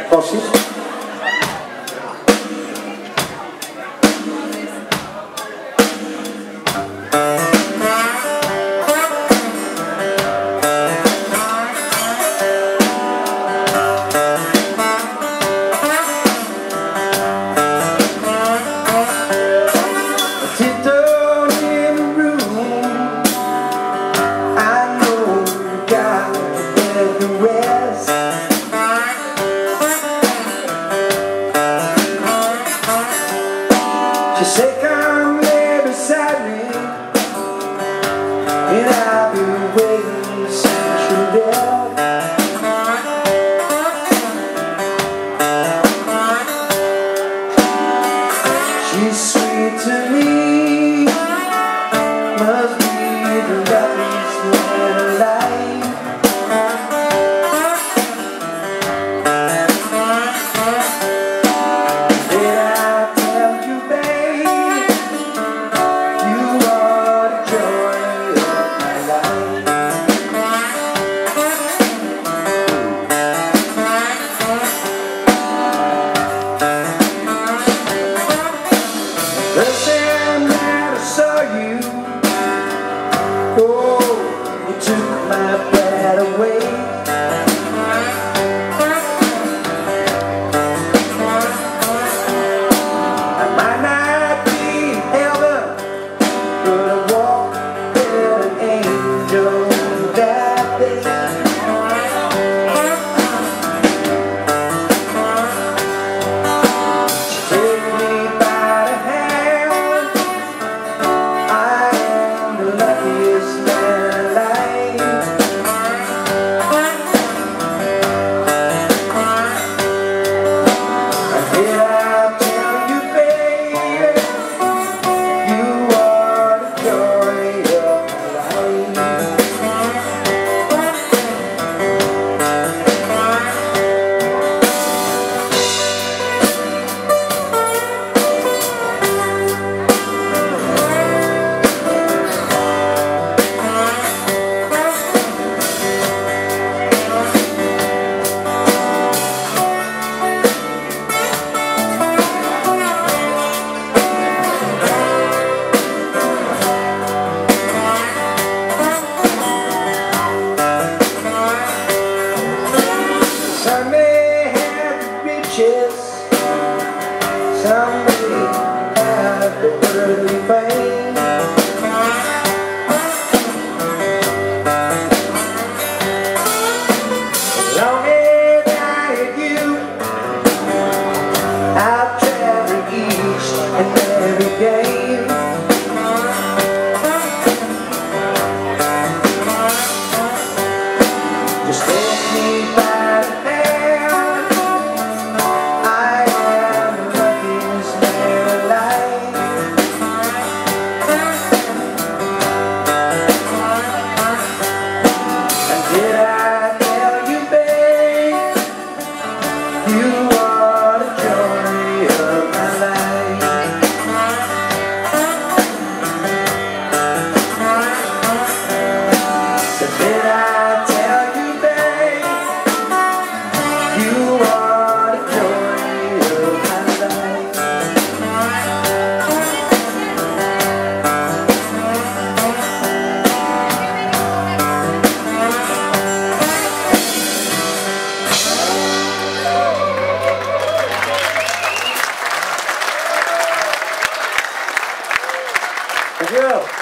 Oh, Dosis. shaken beside me. And I've been waiting since you left. She's that away. kiss somebody Thank you.